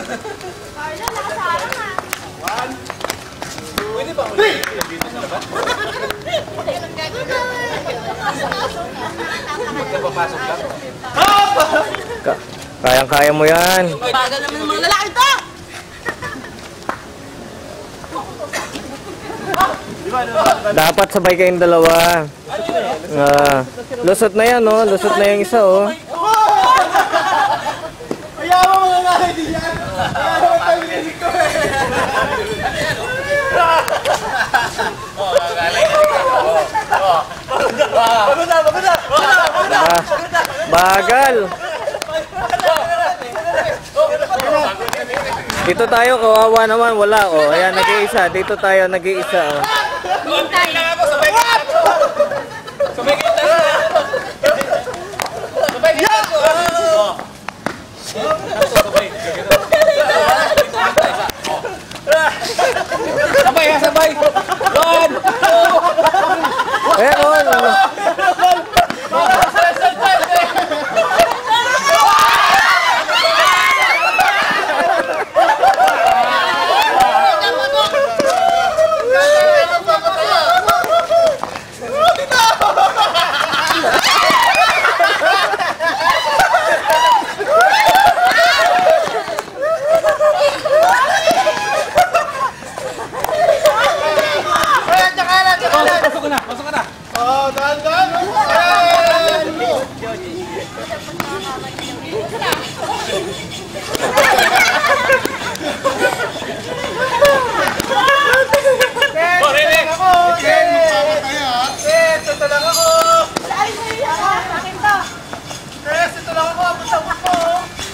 Carlo, nakasarang ah. Pwede ba ulit? Dito sa labas? Kapapasok lang. Ka Kayang-kaya mo yan. Bagal naman ng mga lalaki to! Dapat sabay kayong dalawa. Ah, lusot na yan, oh. Lusot na yung isa, oh. Kaya mo mga nga hindi yan. Kaya mo tayo music ko eh. Ah, bagal. Dito tayo, kawawa naman. Wala, oh. Ayan, nag-iisa. Dito tayo, nag-iisa, oh. Hintay. Sabay! Sabay kita ko! Sabay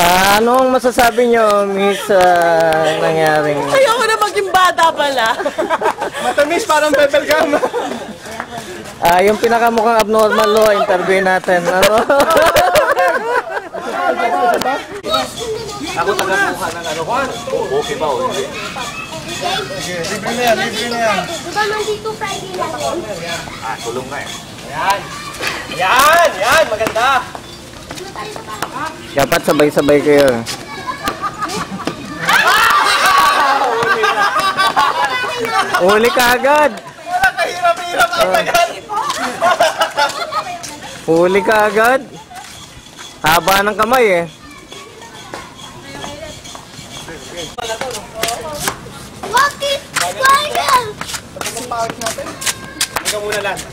Ah, anong masasabi nyo, Miss, ah, nangyaring... Ayoko na maging bata pala. Matamis, parang pepper gum. Ah, yung pinakamukhang abnormal lo, interview natin. Ano? Ako taga-kuha ng ano ko. Okay ba o hindi? Libre na yan, libre na yan. Di ba Monday to Friday lang yun? Ah, tulong na eh. Yan. Yan, yan, maganda. Dapat sabay-sabay kayo. Uli ka agad. Ang tagal. Huli ka agad. Haba ng kamay eh. Bakit? Bakit?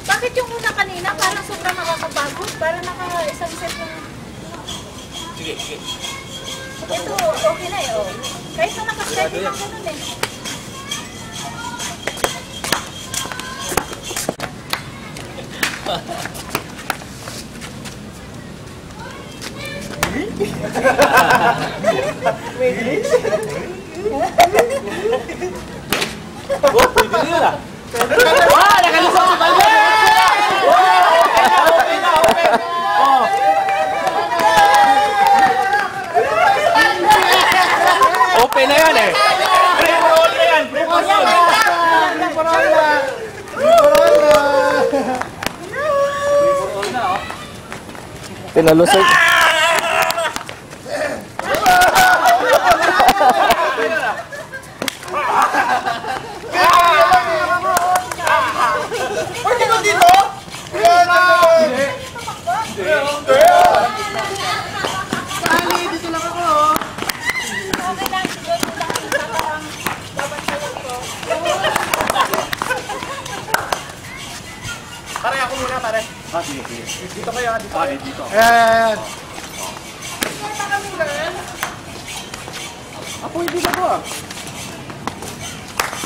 Bakit yung una kanina parang sobrang nakakapagod? Parang naka isang set ng... Sige, sige. Ito, okay na eh. Oh. Kahit na nakaschedule lang ganun eh. Oh, pwede na yun ah. Ah, nakalusot si Balde! Okay na, okay na. Oh. Open na yan eh. Pre-roll na yan, pre-roll. Pre-roll na oh. Pinalusog. Pwede ba dito? Yan, Sali, dito lang ako. oh. Okay lang, siguro lang isa parang babantayan ko. Pare, ako muna, pare. Ah, sige, sige. Dito kayo, dito. Ah, dito. Yan. Ah, pwede na ba?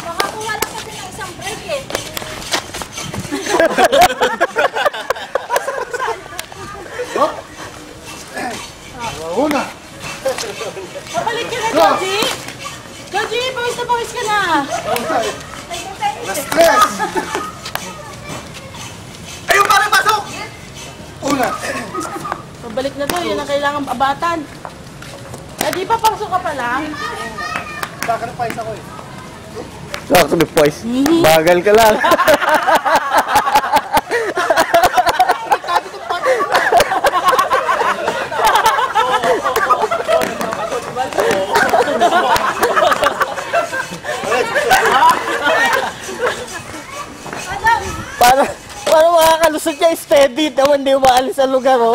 Makakuha lang kasi ng isang break eh. Una. Pabalik ka na, Joji! Joji, pawis na pawis ka na! Na-stress! Una. Pabalik na to, yun ang kailangan abatan. Eh, di pa pasok ka pa lang? Baka na pais ako eh. Sakto ni Poise. Bagal ka lang. Paano, makakalusot niya steady naman hindi umaalis sa lugar, oh?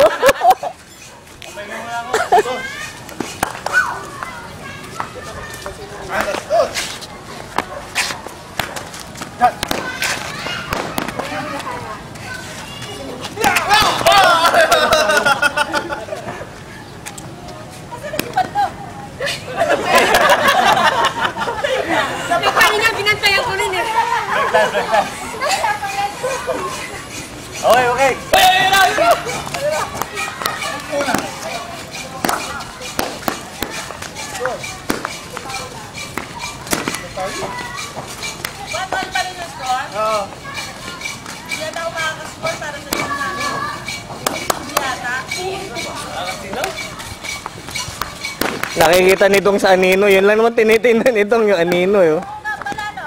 Kanina, binantayan ko rin eh. Nakikita nitong sa anino. Yun lang naman tinitingnan nitong yung anino, eh. oh. Oo nga pala, no?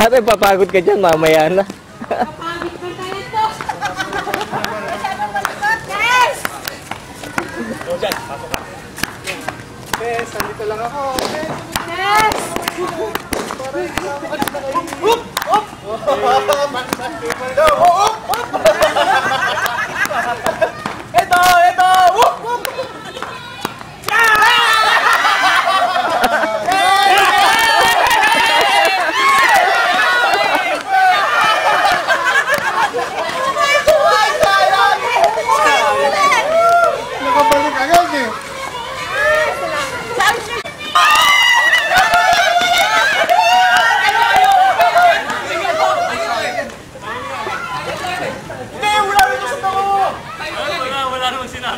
Ate, papagod ka dyan mamaya na. Yes! Nandito lang ako. Bes, Yes! Ito, ito! Woo! nakabalik agad eh.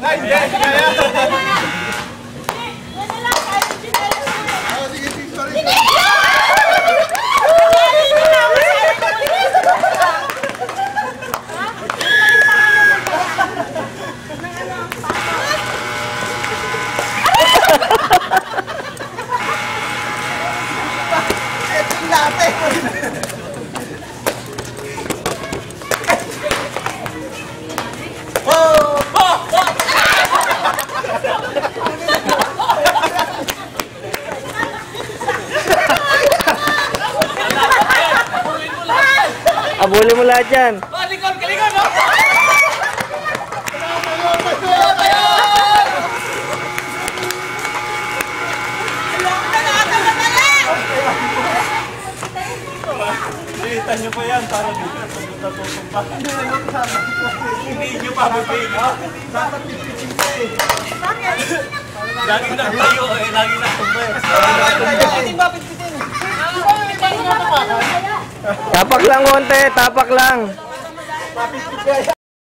tayain. Ah, sige, sige, sorry. Ito Abuli mo lahat yan. Kita nyo pa yan para dito sa tutumpa. Hindi nyo pa bibig. Lagi na tayo eh, lagi na tumba eh. Tapak lang konti, tapak lang.